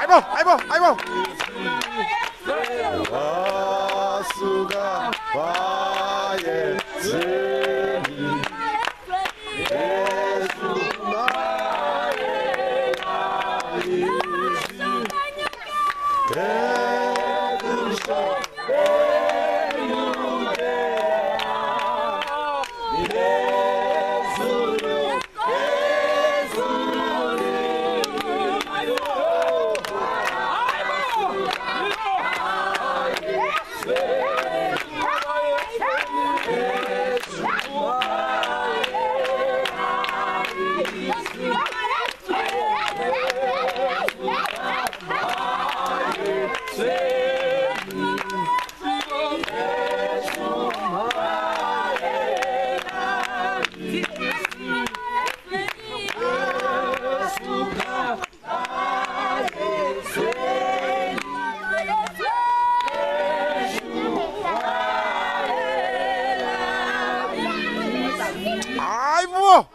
Aí bom, aí bom, aí bom. Asuga, vai, zeni, Yeah. Ai, mo!